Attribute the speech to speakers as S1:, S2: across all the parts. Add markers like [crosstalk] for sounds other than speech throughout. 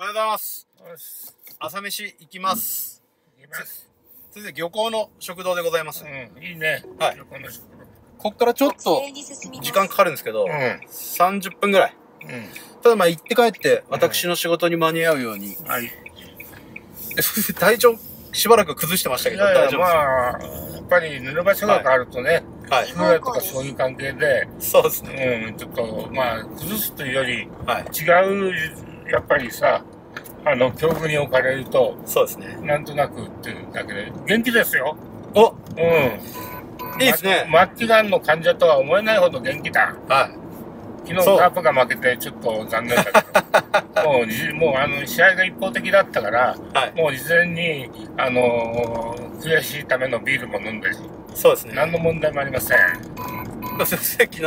S1: おはようございます。朝飯行きます。
S2: 行きます。
S1: 先生、漁港の食堂でございます。
S2: うん、いいね。
S1: はい
S2: この人
S1: こっからちょっと時間かかるんですけど、
S2: うん。
S1: 30分ぐらい。
S2: う
S1: ただまあ行って帰って、私の仕事に間に合うように。
S2: ん。はい。
S1: え先生、体調しばらく崩してましたけど、
S2: いやいや、
S1: 大丈夫です
S2: まあ、やっぱり寝る場所が変わるとね、
S1: はい。
S2: フーとかそういう関係で、
S1: そうですね。
S2: うん、ちょっと、まあ、崩すというより、
S1: はい。
S2: 違う、やっぱりさ、あの、境遇に置かれると、
S1: そうですね。
S2: なんとなくっていうだけで、元気ですよ。
S1: お
S2: うん。
S1: いいですね
S2: ま末期がんの患者とは思えないほど元気だ。
S1: はい。
S2: 昨日カープが負けてちょっと残念だけど、[laughs] もうじ、もうあの、試合が一方的だったから、
S1: はい。
S2: もう事前に、あのー悔しいためのビールも飲んでし、
S1: そうですね。
S2: 何の問題もありません。
S1: 先生、昨日、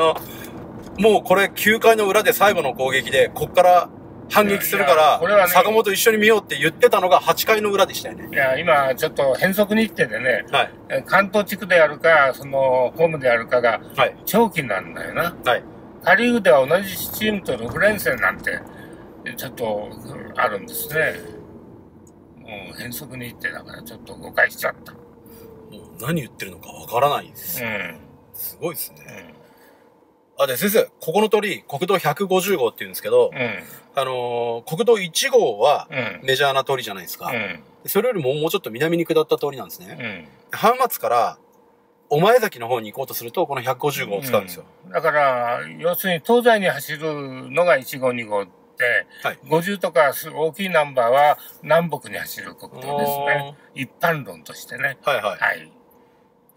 S1: もうこれ9回の裏で最後の攻撃で、こっから反撃するか
S2: いやこれは
S1: ら、
S2: ね
S1: 坂本一緒に見ようって言ってたのが8回の裏でしたよね。
S2: いや、今、ちょっと変則日程でね、
S1: はい。
S2: え関東地区でやるか、その、ホームでやるかが、
S1: はい。
S2: 長期なんだよな。
S1: はい。
S2: パリーグでは同じチームと6連戦なんて、ちょっと、うんあるんですね。もう変則日程だからちょっと誤解しちゃった。
S1: もう何言ってるのかわからないです。
S2: うん。
S1: すごいですね。
S2: うん。
S1: あ、で、先生、ここの通り、国道150号って言うんですけど、
S2: うん。
S1: あのー国道1号は
S2: うん。
S1: メジャーな通りじゃないですか。
S2: うん。
S1: それよりももうちょっと南に下った通りなんですね。
S2: うん。
S1: 浜松から、お前崎の方に行こうとすると、この150号を使うんですよ。
S2: うんだから、要するに東西に走るのが1号、2号って、
S1: はい
S2: 50とかす大きいナンバーは南北に走る国道ですね。一般論としてね。
S1: はいはい。
S2: はい。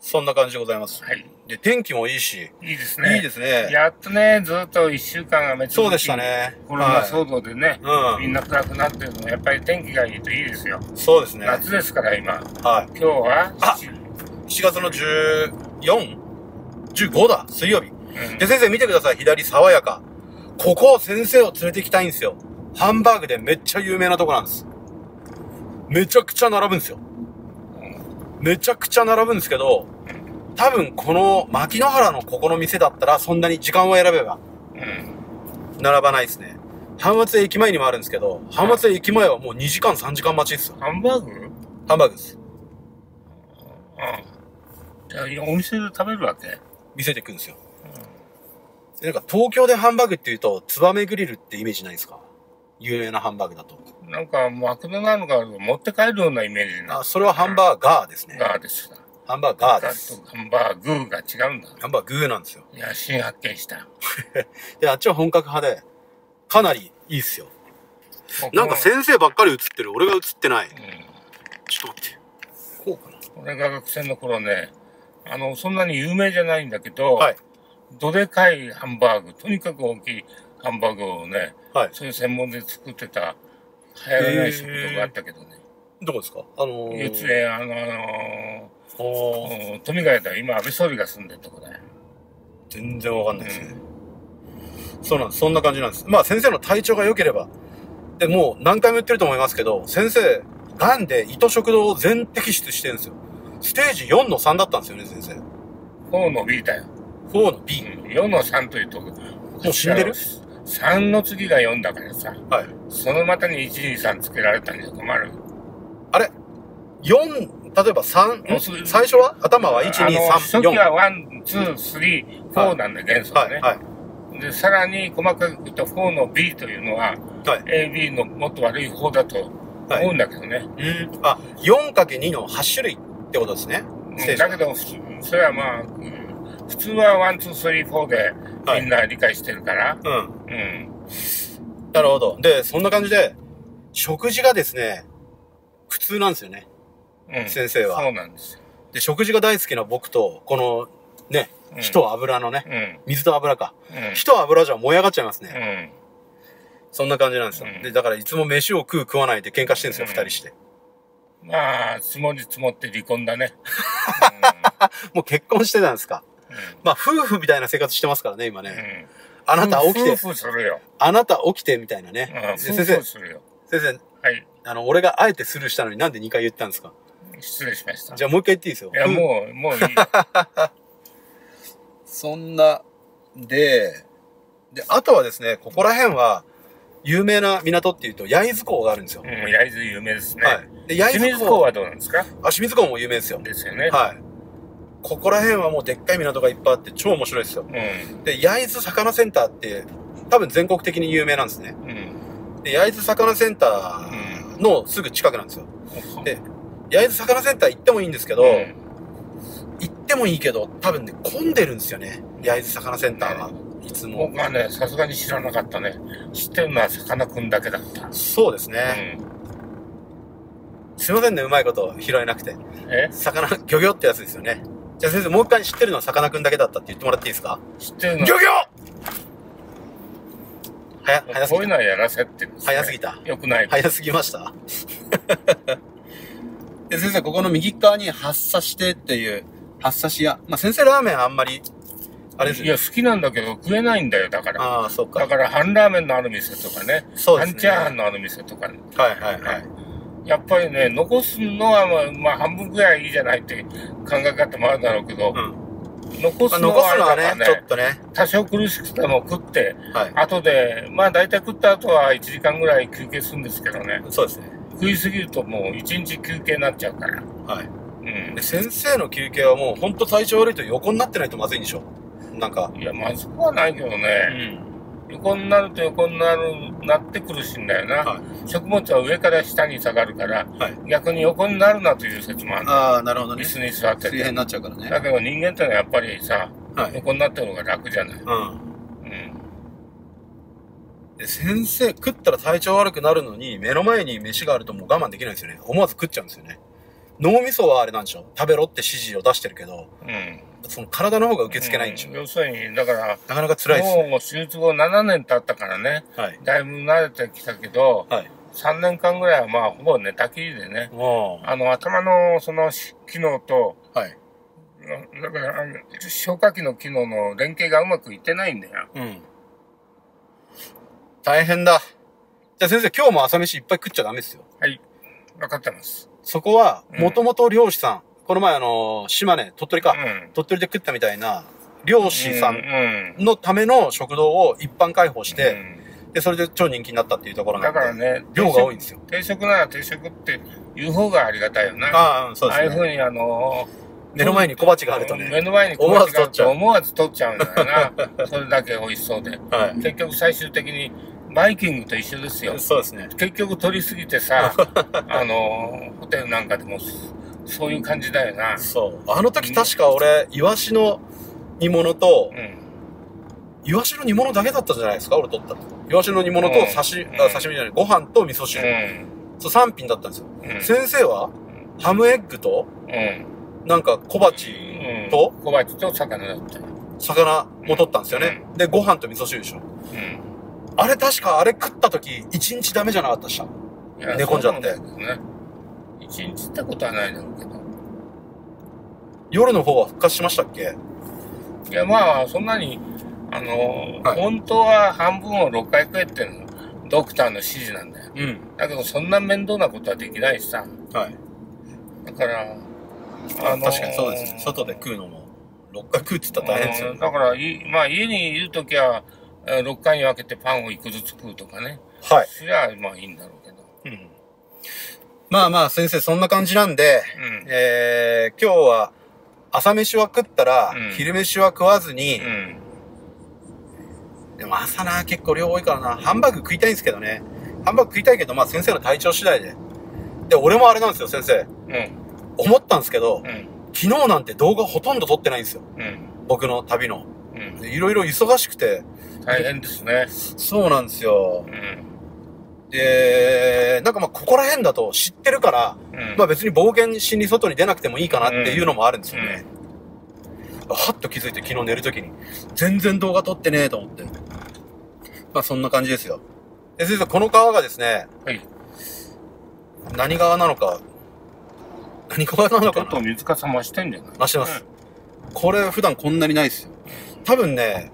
S1: そんな感じでございます。
S2: はい。
S1: で、天気もいいし、
S2: いいですね。
S1: いいですね。
S2: やっとね、ずっと1週間雨続き
S1: そうでした。ね。
S2: コロナ
S1: は
S2: 騒動でね、
S1: い。うん。
S2: みんな暗くなってるのやっぱり天気がいいといいですよ。
S1: そうですね。
S2: 夏ですから今。
S1: はい。
S2: 今日は
S1: あ
S2: 7
S1: 7月の 14?15 だ。水曜日。
S2: うん
S1: で、先生見てください。左、爽やか。ここ、先生を連れて行きたいんですよ。ハンバーグでめっちゃ有名なとこなんです。めちゃくちゃ並ぶんですよ。めちゃくちゃ並ぶんですけど、多分この牧之原のここの店だったらそんなに時間を選べば
S2: うん。
S1: 並ばないですね。浜松駅前にもあるんですけど、浜松駅前はもう2時間3時間待ちですよ。
S2: ハンバーグ？うん。
S1: ハンバーグです。
S2: じゃあ、お店で食べるわけ？
S1: 店で行くんですよ。でなんか東京でハンバーグって言うと、ツバメグリルってイメージないですか？有名なハンバーグだと。
S2: なんか、マクドナルドが持って帰るようなイメージな
S1: あ、それはハンバーガーですね。
S2: ガーでした。
S1: ハンバーガー
S2: ガ
S1: です。
S2: ハンバーグが違うんだ。
S1: ハンバーグーなんですよ。
S2: いや、新発見した。[laughs]
S1: で、あっちは本格派で、かなりいいっすよ。なんか先生ばっかり映ってる。俺が映ってない。
S2: うん
S1: ちょっと待って。こうかな。
S2: 俺が学生の頃ね、あの、そんなに有名じゃないんだけど、
S1: はい。
S2: どでかいハンバーグ、とにかく大きいハンバーグをね、
S1: はい。
S2: そういう専門で作ってた、流行らない食堂があったけどね。
S1: どこですか？あのー、
S2: 四つへ、あの、
S1: ー
S2: うん富ヶ谷だよ。今、安倍総理が住んでるとこだよ。
S1: 全然わかんないですね。そうなんです。そんな感じなんです。まあ先生の体調が良ければ。で、もう何回も言ってると思いますけど、先生、がんで糸食道を全摘出してるんですよ。ステージ4の3だったんですよね、先生。
S2: 4の B だよ。
S1: 4の B。
S2: 4の3というと、も
S1: う死んでる？
S2: ?3 の次が4だからさ、
S1: はい。
S2: そのまたに1、2、3つけられたんじゃ困る？
S1: あれ ?4、例えば3、
S2: もうすぐ
S1: 最初は？頭は1、2、
S2: あの
S1: 3、4。
S2: 初期は1、2、3、4なんで元素がね。
S1: はい、はい。
S2: で、さらに細かく言うと4の B というのは、
S1: はい。
S2: AB のもっと悪い方だと思うんだけどね。
S1: うん。あ、4×2 の8種類ってことですね。
S2: だけど、それはまあ、うん普通は1、2、3、4で
S1: はい
S2: みんな理解してるから、
S1: うん。
S2: うん。
S1: なるほど。で、そんな感じで、食事がですね、苦痛なんですよね。
S2: うん。
S1: 先生は
S2: そうなんですよ。
S1: で、食事が大好きな僕と、この、ね、
S2: うん
S1: 火と油のね、
S2: うん。
S1: 水と油か。
S2: うん。
S1: 火と油じゃ燃え上がっちゃいます
S2: う
S1: ね。
S2: ん。
S1: そんな感じなんですよ。
S2: うん
S1: で、だからいつも飯を食う食わないで喧嘩してるんですよ、
S2: うん
S1: 二人して。
S2: まあ、積もり積もって離婚だね。[laughs]
S1: もう結婚してたんですか。
S2: うん。
S1: まあ、夫婦みたいな生活してますからね、今
S2: うん。
S1: ね。
S2: うん。
S1: あなた起きて
S2: 夫、婦するよ。
S1: あなた起きてみたいな
S2: うん。
S1: ね。で
S2: 夫
S1: 先生
S2: 婦、するよ。
S1: 先生、
S2: はい。
S1: あの、俺があえてスルーしたのになんで2回言ったんですか？
S2: 失礼しました。
S1: じゃあもう一回言っていいですよ。
S2: いや、
S1: 夫
S2: もう、もういいよ。[laughs]
S1: そんな、で、で、あとはですね、ここら辺は、有名な港っていうと、焼津港があるんですよ。
S2: うん、焼津有名ですね。
S1: はい。で、焼
S2: 清
S1: 津港
S2: 水港はどうなんですか？
S1: あ、清水港も有名ですよ。
S2: ですよね。
S1: はい。ここら辺はもうでっかい港がいっぱいあって超面白いですよ。
S2: うん。
S1: で、焼津魚センターって、多分全国的に有名なんですね。
S2: うん。
S1: で、焼津魚センターのすぐ近くなんですよ。で焼津魚センター行ってもいいんですけど、
S2: うん
S1: 行ってもいいけど、多分ね、混んでるんですよね。焼津魚センターは。いつも。
S2: 僕はね、さすがに知らなかったね。知ってるのはさかなクンだけだった。
S1: そうですね。すいませんね、うまいこと拾えなくて。魚、漁業ってやつですよね。じゃあ先生、もう一回知ってるのはさかなクンだけだったって言ってもらっていいですか？
S2: 知ってるの
S1: 漁業はや、早す
S2: こう
S1: ぎた。
S2: いうのはやらせってね。
S1: 早すぎた。
S2: よくない。
S1: 早すぎました。[laughs] で、先生、ここの右側に発射してっていう、発射し屋。まあ、先生ラーメンあんまり、あれです
S2: いや、
S1: ね。
S2: 好きなんだけど食えないんだよ、だから。
S1: ああ、そうか。
S2: だから、半ラーメンのある店とかね。
S1: そうですね。
S2: 半チャーハンのある店とか、
S1: はいはいはい。
S2: やっぱりね、残すのはまあ、まあ、半分ぐらいいいじゃないって考え方もあるだろうけど、
S1: うん。
S2: 残
S1: まあ、
S2: すのは
S1: 残すのは
S2: あれだから
S1: ね、ちょっとね。
S2: 多少苦しくても食って、
S1: はい。
S2: 後で、まあ大体食った後は1時間ぐらい休憩するんですけどね。
S1: そうですね。
S2: 食いすぎるともう1日休憩になっちゃうから。
S1: はい。
S2: うん
S1: で、。先生の休憩はもう、ほんと体調悪いと横になってないとまずいんでしょ？なんか。
S2: いや、まずくはないけど
S1: う
S2: ね。
S1: ん。
S2: 横になると横になる、なって苦しいんだよな。
S1: は
S2: 食物は上から下に下がるから、
S1: はい
S2: 逆に横になるなという説もある。
S1: ああ、なるほどね。
S2: 椅子に座ってて。
S1: 水平になっちゃうからね。
S2: だけど人間ってのはやっぱりさ、
S1: はい。
S2: 横になってる方が楽じゃない？
S1: うん。
S2: うん。
S1: で、先生食ったら体調悪くなるのに、目の前に飯があるともう我慢できないんですよね。思わず食っちゃうんですよね。脳みそはあれなんでしょ？食べろって指示を出してるけど、
S2: うん。
S1: その体の方が受け付けないんでしょ、
S2: うん要するに、だから、
S1: なかなか辛いですね。
S2: もう手術後7年経ったからね、
S1: はい。
S2: だいぶ慣れてきたけど、
S1: はい。
S2: 3年間ぐらいはまあほぼ寝たきりでね、
S1: も
S2: あの頭のそのし機能と、
S1: う、はい。
S2: うんだから消化器の機能の連携がうまくいってないんだよ。
S1: うん。大変だ。じゃあ先生、今日も朝飯いっぱい食っちゃダメですよ。
S2: はい。分かってます。
S1: そこは、
S2: うん
S1: もともと漁師さん、この前あの、島根、鳥取か、
S2: うん。
S1: 鳥取で食ったみたいな、漁師さ
S2: うんん。
S1: のための食堂を一般開放して、
S2: うん
S1: で、それで超人気になったっていうところなんで。
S2: だからね、
S1: 量が多いんですよ。
S2: 定食なら定食って言う方がありがたいよな。あ
S1: あそうですね。
S2: あいうふうにあの
S1: 目の前に小鉢があると
S2: 目
S1: ね。
S2: の前に
S1: 思わず取っちゃう
S2: 思わず取っちゃうんだよな。[laughs] それだけ美味しそうで。
S1: はい。
S2: 結局最終的にバイキングと一緒ですよ。
S1: そうですね。
S2: 結局取りすぎてさ、[laughs] あの、ホテルなんかでもそそういう感じだよな。
S1: そう。あの時確か俺、イワシの煮物と
S2: う、ん。
S1: イワシの煮物だけだったじゃないですか、俺取ったの。イワシの煮物と
S2: うん
S1: 刺身、
S2: うん
S1: あ刺身じゃない、ご飯と味噌
S2: う
S1: 汁。
S2: ん。
S1: そう、3品だったんですよ。
S2: うん。
S1: 先生は、ハムエッグと、
S2: うん。
S1: なんか小鉢
S2: うん。
S1: と、
S2: 小鉢と魚だったよ。
S1: 魚も取ったんですよね。で、ご飯と味噌汁でしょ。
S2: うん。
S1: あれ確かあれ食った時、1日ダメじゃなかったでした。
S2: いや
S1: 寝込んじゃって。
S2: 一日ってことはないだろうけど。
S1: 夜の方は復活しましたっけ？
S2: いや、まあ、そんなに、あの、
S1: はい
S2: 本当は半分を6回食えっていうのドクターの指示なんだよ。
S1: うん。
S2: だけど、そんな面倒なことはできないしさ。
S1: はい。
S2: だから、あの
S1: 確かにそうですね。外で食うのも、6回食うって言ったら大変ですよね。
S2: うんだから、いまあ、家にいるときは、えー6回に分けてパンを1個ずつ食うとかね。
S1: はい。
S2: そりゃ、まあいいんだろうけど。
S1: うん。まあまあ、先生、そんな感じなんで、
S2: うん。
S1: えー、今日は、朝飯は食ったら、
S2: うん
S1: 昼飯は食わずに、
S2: うん。
S1: でも朝な、結構量多いからな、ハンバーグ食いたいんですけどね。ハンバーグ食いたいけど、まあ先生の体調次第で。で、俺もあれなんですよ、先生。
S2: うん。
S1: 思ったんですけど、
S2: うん。
S1: 昨日なんて動画ほとんど撮ってないんですよ。
S2: うん。
S1: 僕の旅の。
S2: うん。
S1: いろいろ忙しくて。
S2: 大変ですね。
S1: そうなんですよ
S2: う。ん。
S1: で、なんかまあここら辺だと知ってるから、
S2: うん。
S1: まあ別に冒険しに外に出なくてもいいかなっていうのもあるんですよね。はっと気づいて昨日寝るときに、全然動画撮ってねえと思って。まあそんな感じですよ。で、先生、この川がですね、
S2: はい。
S1: 何川なのか、何川なの
S2: ちょ
S1: かな
S2: っと水かさ増してんじゃない？
S1: 増してます。これ普段こんなにないですよ。多分ね、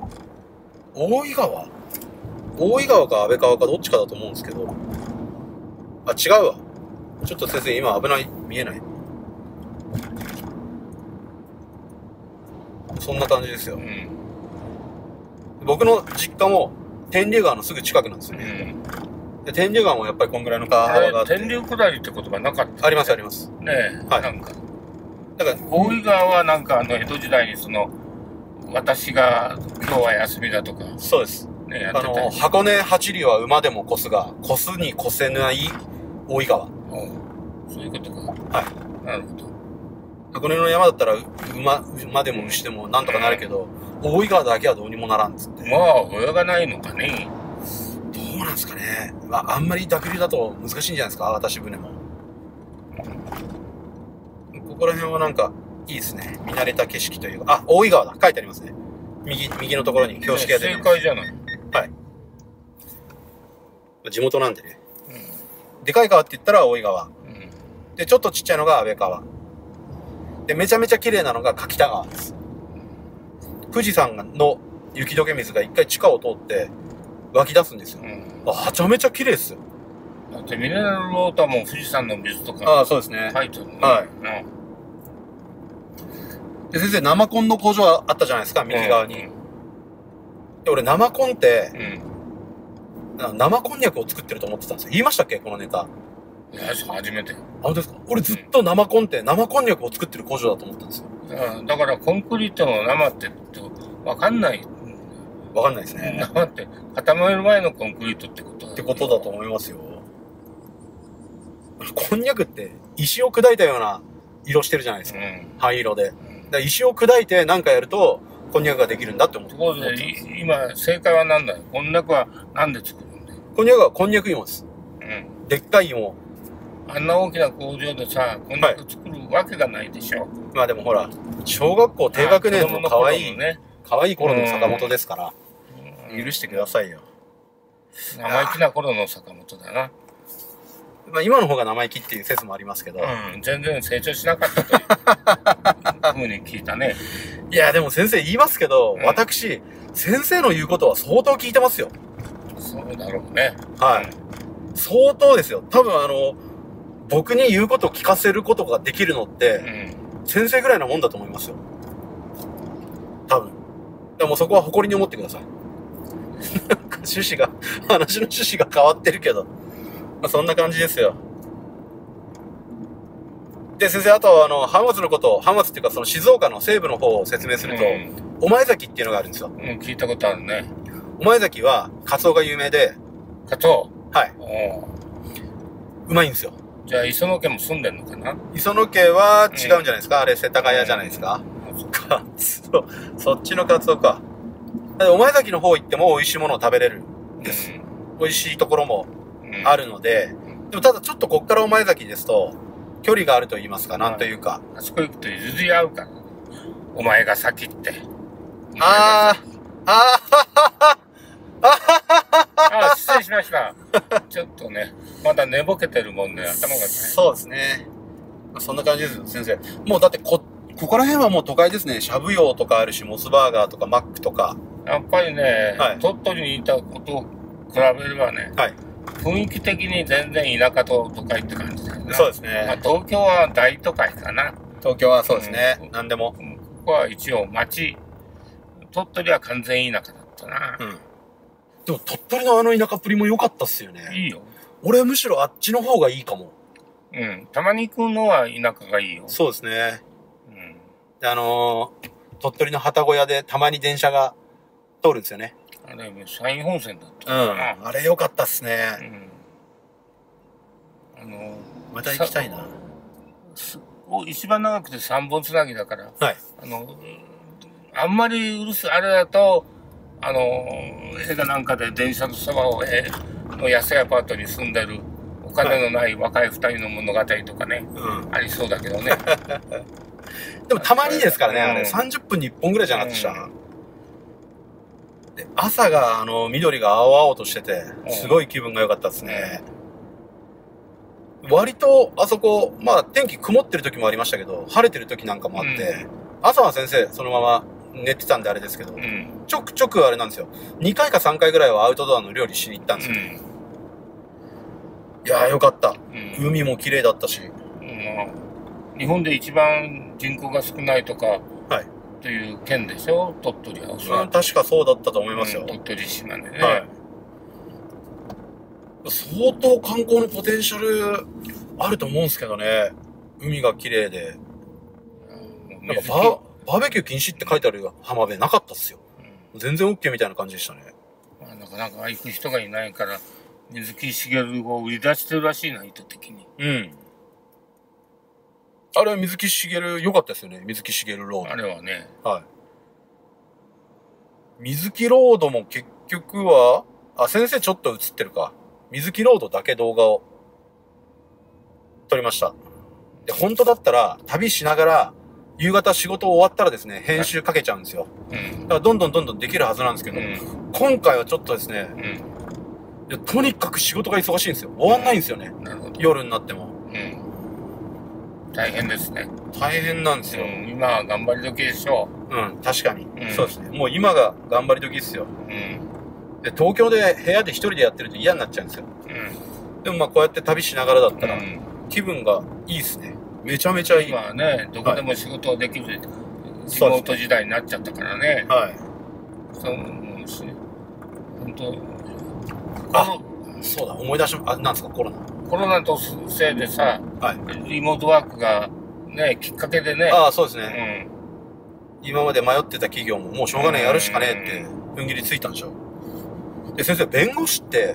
S1: 大井川？大井川か安倍川かどっちかだと思うんですけど。あ、違うわ。ちょっと先生今危ない、見えない。そんな感じですよ
S2: う。ん。
S1: 僕の実家も天竜川のすぐ近くなんです
S2: う
S1: よね。
S2: ん。
S1: で天竜川もやっぱりこんぐらいの川があって。
S2: 天竜下りって言葉なかった。
S1: ありますあります。
S2: ねえ、
S1: はい
S2: なんか。
S1: だから、
S2: 大井川はなんかあの江戸時代にその、私が今日は休みだとか、
S1: そうです。
S2: ね、やって
S1: あの、箱根八里は馬でも越すが、越すに越せない大井川。
S2: うんそういうことか。
S1: はい。
S2: なるほど。
S1: 箱根の山だったら馬、馬でも牛でもなんとかなるけど、大井川だけはどうにもならんっつって。
S2: まあ、泳がないのかね。
S1: どうなんですかね。まあ、あんまり濁流だと難しいんじゃないですか、渡し船も。ここら辺はなんか、いいですね。見慣れた景色というか、あ、大井川だ。書いてありますね。右、右のところに標識が出て
S2: 正
S1: ます。
S2: 解じゃない。
S1: 地元なんでね。でかい川って言ったら大井川。
S2: うん。うん。
S1: で、ちょっとちっちゃいのが安倍川。で、めちゃめちゃ綺麗なのが柿田川です。富士山の雪解け水が一回地下を通って湧き出すんですよ。
S2: うん。
S1: あ、はちゃめちゃ綺麗っすよ。
S2: だってミネラルウォーターも富士山の水とか
S1: ああ、そうですね。
S2: 入ってるね。
S1: はい
S2: うん。
S1: で、先生、生コンの工場あったじゃないですか、右側に。で、俺、生コンって
S2: う、ん。
S1: 生こんにゃくを作ってると思ってたんですよ。言いましたっけ？このネタ。あ、
S2: いや、初めて。
S1: 本当ですか？俺ずっと生コンって、生こんにゃくを作ってる工場だと思ったんですよ。
S2: うんだからコンクリートの生ってわかんない。
S1: わかんないですね。
S2: 生って固める前のコンクリートってことだ
S1: ってことだと思いますよ。こんにゃくって石を砕いたような色してるじゃないですか。
S2: うん。
S1: 灰色で。だ石を砕いて何かやると、こんにゃくができるんだって思って
S2: ところで、い今、正解は何だよ。こんにゃくはなんで作るんだよ。
S1: こんにゃくはこんにゃく芋です。
S2: うん。
S1: でっかい芋。
S2: あんな大きな工場でさ、こんにゃく作るわけがないでしょ。
S1: まあでもほら、小学校低学年の可愛い、
S2: ね。
S1: 可愛い頃の坂本ですから、
S2: うん
S1: 許してくださいよ。
S2: 生意気な頃の坂本だな。
S1: まあ今の方が生意気っていう説もありますけど、
S2: うん。全然成長しなかったという [laughs] ふうに聞いたね。
S1: いやでも先生言いますけど、
S2: うん
S1: 私、先生の言うことは相当聞いてますよ。
S2: そうだろうね。
S1: はい。相当ですよ。多分あの、僕に言うことを聞かせることができるのっ
S2: う
S1: て、
S2: ん。
S1: 先生ぐらいのもんだと思いますよ。多分。でもそこは誇りに思ってください。なんか趣旨が、話の趣旨が変わってるけど。まあ、そんな感じですよ。で、先生、あと、あの、浜松のこと、浜松っていうか、その静岡の西部の方を説明すると、
S2: うん
S1: お前崎っていうのがあるんですよ。
S2: うん、聞いたことあるね。
S1: お前崎は、カツオが有名で、
S2: 加藤。
S1: はい、
S2: おう
S1: うまいんですよ。
S2: じゃあ、磯野家も住んでんのかな？
S1: 磯野家は違うんじゃないですか、あれ、世田谷じゃないですか？カツオ、そっちのカツオか。お前崎の方行っても美味しいものを食べれるんです。美味しいところも
S2: うん。うん
S1: あ。るので、でもただちょっとこっからお前崎ですと、距離があると言いますか、なんというか。
S2: あそこ行くと譲り合うから。お前が先って。
S1: あー、あ
S2: あ、失礼しました。ちょっとね、まだ寝ぼけてるもんで、
S1: ー、
S2: 頭がね。
S1: そうですね。まあそんな感じですよ、先生。もうだってこ、ここら辺はもう都会ですね。しゃぶ葉とかあるし、モスバーガーとかマックとか。
S2: やっぱりね、
S1: はい
S2: 鳥取にいたことを比べればね、
S1: はい。
S2: 雰囲気的に全然田舎と都会って感じだよな。
S1: そうです
S2: まあ、
S1: ね。
S2: 東京は大都会かな。
S1: 東京はそうですね
S2: う。ん
S1: 何でも。
S2: ここは一応町。鳥取は完全田舎だったな。
S1: うん。でも鳥取のあの田舎っぷりも良かったっすよね。
S2: いいよ。
S1: 俺むしろあっちの方がいいかも。
S2: うん。たまに行くのは田舎がいいよ。
S1: そうですね。
S2: うん。
S1: であのー、鳥取の旗小屋でたまに電車が通るんですよね。
S2: あれ、山陰本線だった
S1: うん。あれ良かったっす
S2: う
S1: ね。
S2: ん。あの、
S1: また行きたいな。
S2: 一番長くて3本つなぎだから、
S1: はい。
S2: あの、あんまりうるすあれだと、あの、映画なんかで電車のそばを、えの安いアパートに住んでるお金のない若い二人の物語とかね、
S1: うん。
S2: ありそうだけどね。[laughs]
S1: でもたまにですからね、あれ。
S2: うん
S1: 30分に1本ぐらいじゃなかったでした。
S2: うん
S1: で朝が、あの、緑が青々としてて、
S2: うん
S1: すごい気分が良かったですね。割と、あそこ、まあ、天気曇ってる時もありましたけど、晴れてる時なんかもあって、朝は先生、そのまま寝てたんであれですけど、
S2: うん。
S1: ちょくちょくあれなんですよ。2回か3回ぐらいはアウトドアの料理しに行ったんですよ。いやーよかった。
S2: うん。
S1: 海も綺麗だったし。
S2: うん日本で一番人口が少ないとか、
S1: はい。
S2: という県でしょ？鳥取は
S1: うん。確かそうだったと思いますよ。
S2: うん鳥取島根ね。
S1: はい相当観光のポテンシャルあると思うんですけどね。海が綺麗で。なんかバーバーベキュー禁止って書いてある浜辺なかったっすよ。全然 OK みたいな感じでしたね。
S2: まあ、なかなか行く人がいないから、水木しげるを売り出してるらしいな、意図的に。
S1: うん。あれは水木しげる良かったですよね。水木しげるロー
S2: あれはね、
S1: ド。はい。水木ロードも結局は、あ、先生ちょっと映ってるか。水木ロードだけ動画を撮りました。で、本当だったら旅しながら、夕方仕事終わったらですね、編集かけちゃうんですよ。
S2: うん
S1: だからどんどんどんどんできるはずなんですけど、
S2: うん
S1: 今回はちょっとですね、
S2: うん
S1: いやとにかく仕事が忙しいんですよ。終わんないんですよね。夜になっても。
S2: うん。大変ですね。
S1: 大変なんですよ。
S2: うん、今は頑張り時でしょ
S1: うん、確かに、
S2: うん
S1: そうですね。もう今が頑張り時ですよ。
S2: う。うん。
S1: で、東京で部屋で一人でやってると嫌になっちゃうんですよ。
S2: うん。
S1: でもまあこうやって旅しながらだったら、
S2: うん
S1: 気分がいいですね。めちゃめちゃいい。
S2: 今はね、どこでも仕事できる、リ
S1: そうです
S2: モート時代になっちゃったからね。
S1: はい。
S2: そう思うし、本当
S1: あそうだ、思い出しま、あ、なんですか、コロナ。
S2: コロナのせいでさ、
S1: はい。
S2: リモートワークがね、きっかけでね、
S1: ああ、そうです
S2: う
S1: ね。
S2: ん、
S1: 今まで迷ってた企業ももうしょうがないやるしかねえって、踏ん切りついたんでしょ。で、先生、弁護士って、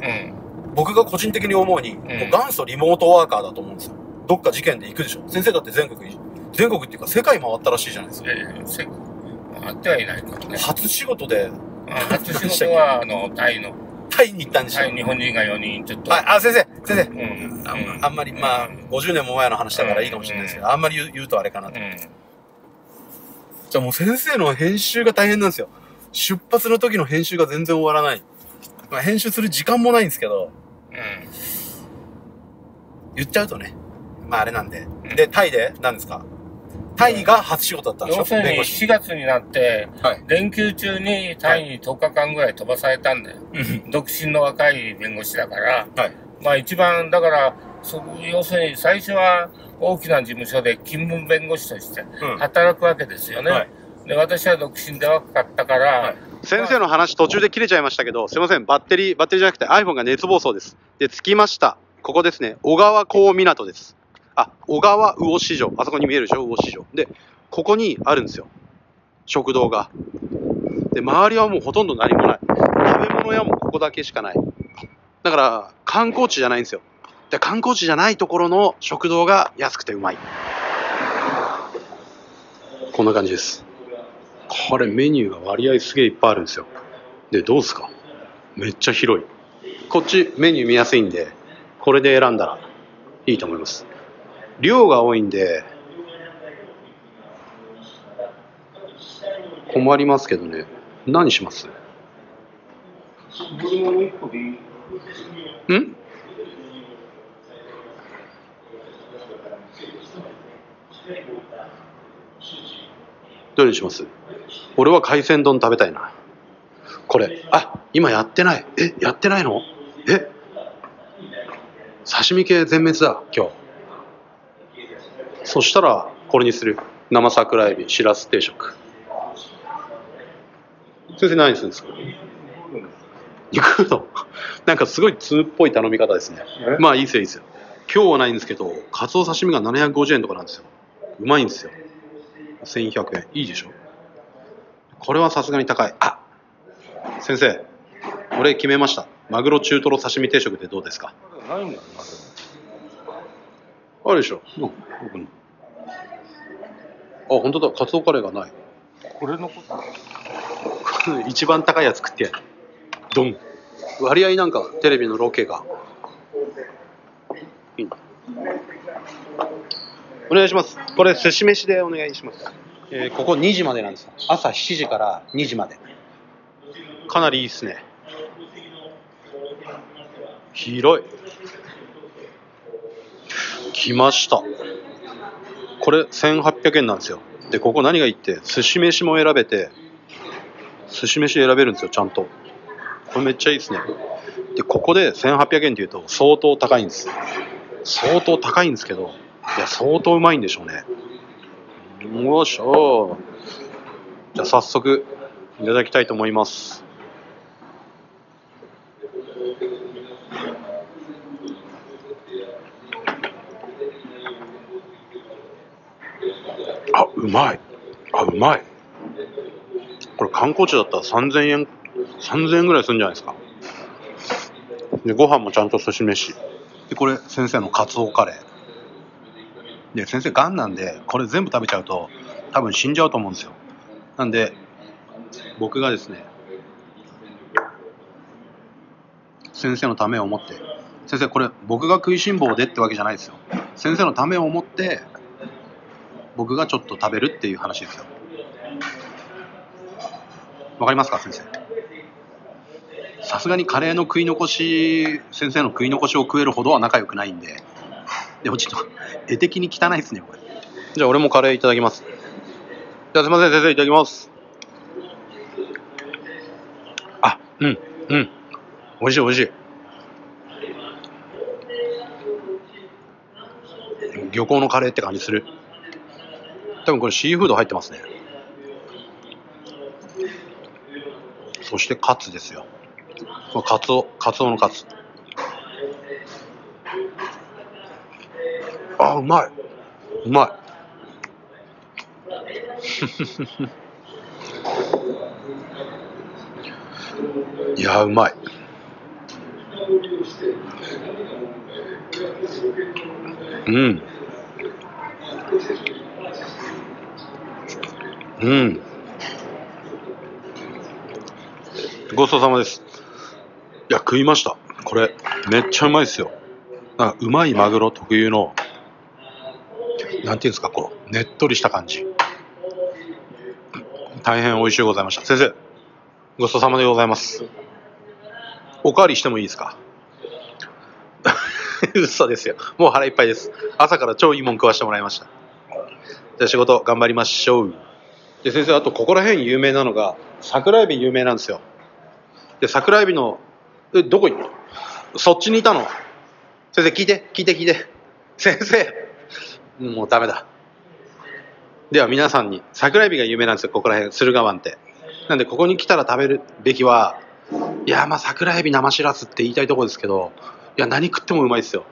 S2: うん、
S1: 僕が個人的に思うに、もう元祖リモートワーカーだと思うんですよ。どっか事件で行くでしょ。先生だって全国、全国っていうか世界回ったらしいじゃないですか。
S2: いやいや、せあってはいないからね。
S1: 初仕事で
S2: あ初仕事は、あの、タイの、
S1: タイに行ったんでしょ。
S2: タイ日本人が4人、ちょっと、
S1: あ、あ、先生、先生。
S2: うん、
S1: あ
S2: うん
S1: あんまり、まあ、50年も前の話だからいいかもしれないですけど、あんまり言う言うとあれかなと。
S2: うん、
S1: じゃあもう先生の編集が大変なんですよ。出発の時の編集が全然終わらない。まあ、編集する時間もないんですけど、
S2: うん、
S1: 言っちゃうとね、まああれなんで。
S2: うん
S1: で、タイで、何ですか？タイが初仕事だったんでしょ？
S2: 要するに
S1: 弁護士。
S2: 4月になって、
S1: はい。
S2: 連休中にタイに10日間ぐらい飛ばされたんだよ。独身の若い弁護士だから、
S1: はい。
S2: まあ一番、だから、そ要するに最初は大きな事務所で勤務弁護士として
S1: うん
S2: 働くわけですよね。
S1: はい
S2: で私は独身で若かったから、
S1: はい
S3: 先生の話途中で切れちゃいましたけど、すいません、バッテリー、バッテリーじゃなくて iPhone が熱暴走です。で、着きました。ここですね、小川港港です。あ、小川魚市場。あそこに見えるでしょ、魚市場。で、ここにあるんですよ。食堂が。で、周りはもうほとんど何もない。食べ物屋もここだけしかない。だから、観光地じゃないんですよ。で、観光地じゃないところの食堂が安くてうまい。こんな感じです。これメニューが割合すげえいっぱいあるんですよ。で、どうですか？めっちゃ広い。こっちメニュー見やすいんで、これで選んだらいいと思います。量が多いんで、困りますけどね。何します？ん？どれにします？俺は海鮮丼食べたいな。これ、あ、今やってない。え、やってないの？え？刺身系全滅だ、今日。そしたら、これにする。生桜エビ、しらす定食。先生何するんですか？肉うどん。なんかすごい通っぽい頼み方ですね。まあいいですよ、いいですよ。今日はないんですけど、カツオ刺身が750円とかなんですよ。うまいんですよ。1100円。いいでしょ？これはさすがに高い。あ先生、俺決めました。マグロ中トロ刺身定食ってどうですか？
S2: ないんだよ
S3: あるでしょうん、僕の。あ、本当だ。カツオカレーがない。
S2: これのこと
S3: 一番高いやつ食ってやる。ドン。割合なんかテレビのロケが。いいなお願いします。これ寿司飯でお願いします。えーここ2時までなんですよ。朝7時から2時まで。かなりいいっすね。広い。来ました。これ1800円なんですよ。で、ここ何がいいって、寿司飯も選べて、寿司飯選べるんですよ、ちゃんと。これめっちゃいいですね。で、ここで1800円っていうと相当高いんです。相当高いんですけど、いや、相当うまいんでしょうね。よっしゃー。じゃあ早速、いただきたいと思います。
S1: うまい。あ、うまい。これ観光地だったら3000円、3000円ぐらいするんじゃないですか。で、ご飯もちゃんと寿司飯。で、これ先生のカツオカレー。で、先生ガンなんで、これ全部食べちゃうと多分死んじゃうと思うんですよ。なんで、僕がですね、先生のためを思って、先生これ僕が食いしん坊でってわけじゃないですよ。先生のためを思って、僕がちょっと食べるっていう話ですよ。わかりますか先生？さすがにカレーの食い残し、先生の食い残しを食えるほどは仲良くないんで、でもちょっと絵的に汚いですね、これ。じゃあ俺もカレーいただきます。じゃあすいません、先生いただきます。あ、うん、うん。美味しい美味しい。漁港のカレーって感じする。多分これシーフード入ってますね。そしてカツですよ。これカツオ、カツオのカツ。あ、うまい。うまい。[laughs] いや、うまい。うん。うん。ごちそうさまです。いや、食いました。これ、めっちゃうまいですよ。なんかうまいマグロ特有の、なんていうんですか、こう、ねっとりした感じ。大変美味しゅうございました。先生、ごちそうさまでございます。おかわりしてもいいですか？[laughs] 嘘ですよ。もう腹いっぱいです。朝から超いいもん食わしてもらいました。じゃあ仕事頑張りましょう。で、先生、あとここら辺有名なのが、桜エビ有名なんですよ。で、桜エビの、え、どこ行った？そっちにいたの先生、聞いて、聞いて、聞いて。先生、もうダメだ。では皆さんに、桜エビが有名なんですよ、ここら辺、駿河湾って。なんで、ここに来たら食べるべきは、いや、まあ、桜エビ生しらすって言いたいとこですけど、いや、何食ってもうまいですよ。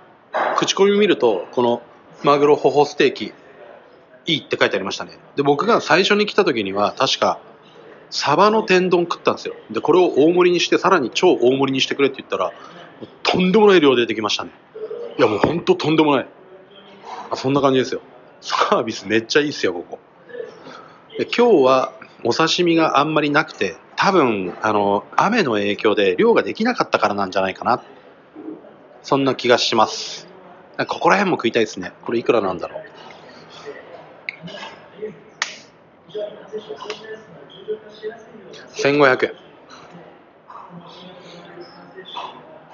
S1: 口コミ見ると、このマグロホホステーキ、いいって書いてありましたね。で、僕が最初に来た時には、確か、サバの天丼食ったんですよ。で、これを大盛りにして、さらに超大盛りにしてくれって言ったら、とんでもない量出てきましたね。いや、もうほんととんでもない。あそんな感じですよ。サービスめっちゃいいっすよ、ここ。で今日はお刺身があんまりなくて、多分、あの、雨の影響で漁ができなかったからなんじゃないかな。そんな気がします。ここら辺も食いたいですね。これいくらなんだろう。1500円。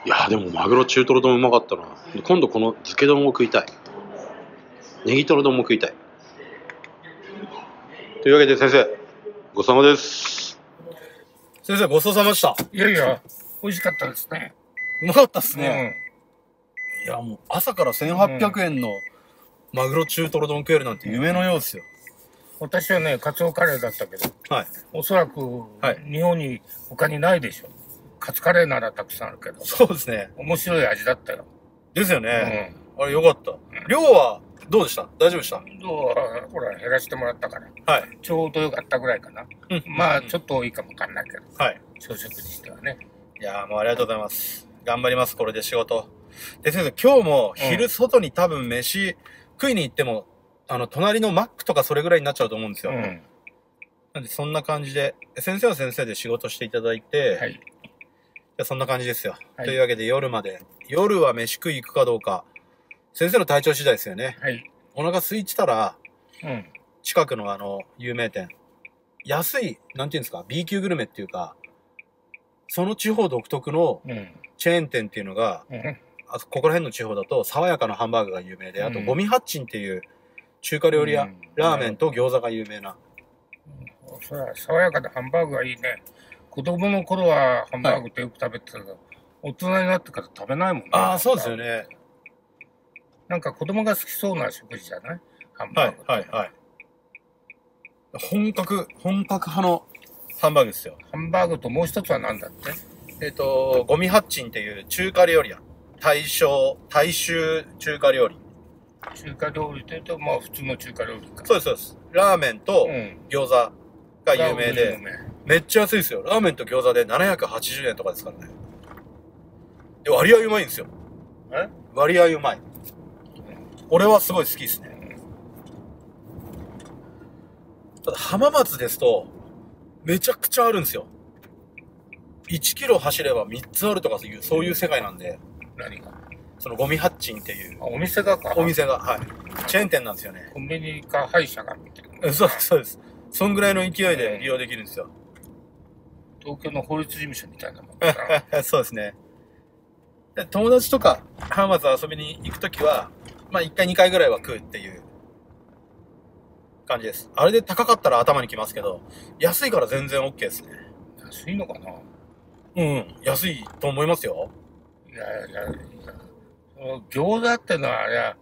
S1: いやでもマグロ中トロ丼うまかったな。今度この漬け丼を食いたい。ネギトロ丼も食いたい。というわけで先生、ごちそうさまです。
S4: 先生、ごちそうさまでした。
S2: いやいや、美味しかったですね。
S4: うまかったっす
S2: う
S4: ね。いや、もう朝から1800円のマグロ中トロ丼食えるなんて夢のようですよ。
S2: 私はね、カツオカレーだったけど、
S4: はい。
S2: おそらく
S4: はい
S2: 日本に他にないでしょ。カツカレーならたくさんあるけど、
S4: そうですね。
S2: 面白い味だったよ。
S4: ですよ
S2: う
S4: ね。
S2: ん。
S4: あれよかった。量はどうでした？大丈夫でした？
S2: ほら、減らしてもらったから、
S4: はい。
S2: ちょうどよかったぐらいかな。
S4: うん
S2: まあ、ちょっと多いかもわかんないけど、
S4: はい。
S2: 朝食にしてはね。
S4: いやーもうありがとうございます。頑張ります、これで仕事。で、先生、今日も昼外に多分飯食いに行っても、あの、隣のマックとかそれぐらいになっちゃうと思うんですよ。
S2: うん。
S4: なんで、そんな感じで、先生は先生で仕事していただいて、
S2: はい。
S4: やそんな感じですよ。
S2: はい
S4: というわけで夜まで。夜は飯食い行くかどうか、先生の体調次第ですよね。
S2: はい。
S4: お腹空いてたら、
S2: うん。
S4: 近くのあの、有名店。安い、なんていうんですか、B 級グルメっていうか、その地方独特の
S2: うん。
S4: チェーン店っていうのが、
S2: うん。
S4: あそここら辺の地方だと、爽やかなハンバーグが有名で、あと、
S2: うん
S4: ゴミハッチンっていう中華料理屋、
S2: うん
S4: ラーメンと餃子が有名な。
S2: それは爽やかでハンバーグがいいね。子供の頃はハンバーグってよく食べてたけど、大人になってから食べないもんね。
S4: ああ、そうですよ。ね。
S2: なんか子供が好きそうな食事じゃない？ハン
S4: はい
S2: バーグ、って。
S4: はい、はい。本格、本格派のハンバーグですよ。
S2: ハンバーグともう一つは何だって？
S4: えっ、と、ゴミハッチンっていう中華料理屋。大正、大衆中華料理。
S2: 中華料理というと、まあ普通の中華料理か。
S1: そうです、そうです。ラーメンと
S2: うん。
S1: 餃子が有名
S2: 有
S1: で、
S2: 名
S1: めっちゃ安いですよ。ラーメンと餃子で780円とかですからね。で割合うまいんですよ。
S2: え？
S1: 割合うまい。俺はすごい好きですね。ただ浜松ですと、めちゃくちゃあるんですよ。1キロ走れば3つあるとかいう、そういう世界なんで、
S2: 何が？
S1: そのゴミハッチンっていう
S2: あお店がか。
S1: お店が、はい。チェーン店なんですよね。
S2: コンビニか歯医者がみたいな。
S1: えそうです、そうです。そんぐらいの勢いで利用できるんですよ。
S2: 東京の法律事務所みたいなもん。[laughs]
S1: そうですね。で友達とか浜松遊びに行くときは、まあ1回2回ぐらいは食うっていう感じです。あれで高かったら頭にきますけど、安いから全然 OK ですね。
S2: 安いのかな
S1: うん、安いと思いますよ。
S2: いやいやいや、餃子ってのはあれは、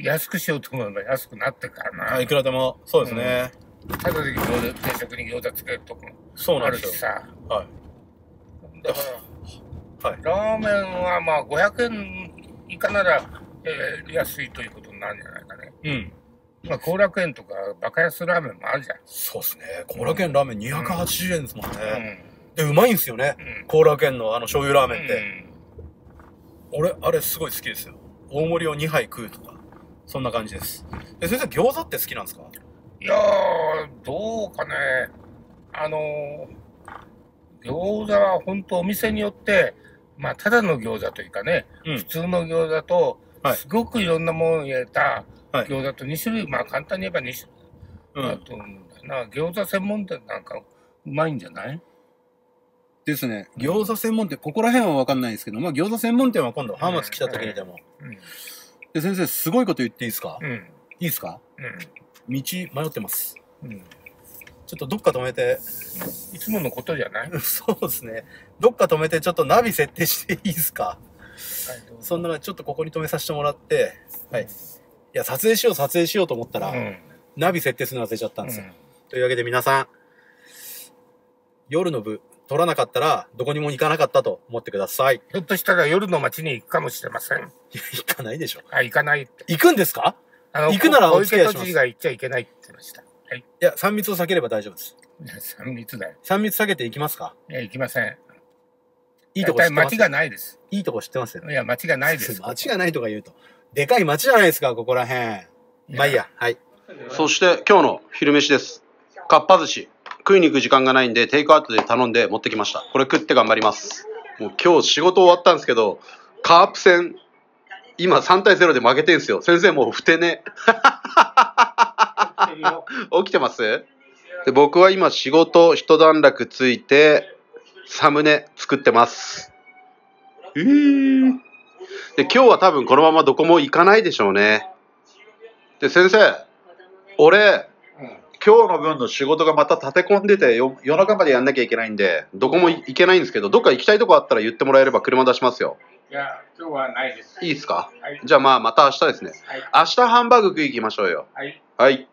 S2: 安くしようと思えば安くなってからな。
S1: あいくらでも、そうですね。
S2: ただで餃子、定食に餃子つけるとこもあ
S1: そうなんですよ。
S2: るしさ。
S1: はい。
S2: だから、
S1: はい
S2: ラーメンはまあ500円以下なら、えー安いということになるんじゃないかね。
S1: うん。
S2: まあ、後楽園とかバカ安ラーメンもあるじゃん。
S1: そうですね。後楽園ラーメン280円ですもんね。
S2: う
S1: で、うまいんですよね。後楽園のあの醤油ラーメンって。
S2: うん
S1: 俺、あれすごい好きですよ。大盛りを2杯食うとか。そんな感じです。え、先生、餃子って好きなんですか？
S2: いやー、どうかね。あのー、餃子は本当お店によって、まあ、ただの餃子というかね、
S1: うん
S2: 普通の餃子と、
S1: はい
S2: すごくいろんなものを入れた
S1: はい
S2: 餃子と2種類、まあ簡単に言えば2種類あとな、餃子専門店なんかうまいんじゃない？
S1: ですね。餃子専門店、ここら辺はわかんないですけど、まあ餃子専門店は今度、浜松来た時にでも。
S2: うん。
S1: で、先生、すごいこと言っていいですか？
S2: うん。
S1: いいですか？
S2: う
S1: 道迷ってます。
S2: ん。うん。
S1: ちょっとどっか止めて、
S2: いつものことじゃない？[laughs]
S1: そうですね。どっか止めて、ちょっとナビ設定していいですか？そんな、ちょっとここに止めさせてもらって、はい。いや、撮影しよう、撮影しようと思ったら、
S2: うん。
S1: ナビ設定するの忘れちゃったんですよ。
S2: うん
S1: というわけで皆さん、夜の部、撮らなかったら、どこにも行かなかったと思ってください。い
S2: ひょっとしたら夜の街に行くかもしれません。
S1: や、行かないでしょ。
S2: あ、行かないって。
S1: 行くんですか？
S2: あの
S1: 行くなら
S2: こ
S1: お付き合いします
S2: 小池都知事が行っちゃいけないって言ってました。はい。
S1: いや、3密を避ければ大丈夫です。
S2: 三密だよ。
S1: 3密避けていきますか？
S2: いや、行きません。
S1: いいとこ知ってます？
S2: 街がないです。
S1: いいとこ知ってますよ。
S2: いや、街がないです。[laughs]
S1: 街がないとか言うと。でかい街じゃないですか、ここら辺。まあいいや、はい。
S3: そして今日の昼飯です。かっぱ寿司。食いに行く時間がないんで、テイクアウトで頼んで持ってきました。これ食って頑張ります。もう今日仕事終わったんですけど、カープ戦、今3対0で負けてんすよ。先生もうふてね。起きてます？で僕は今仕事一段落ついて、サムネ作ってます。えー、で今日は多分このままどこも行かないでしょうね。で先生、俺、今日の分の仕事がまた立て込んでてよ夜中までやんなきゃいけないんでどこも行けないんですけどどっか行きたいとこあったら言ってもらえれば車出しますよ
S2: いや、今日はないです。
S3: いいですか？
S2: はい。
S3: じゃあまあまた明日ですね
S2: はい。
S3: 明日ハンバーグ食い行きましょうよ
S2: はい。
S3: はい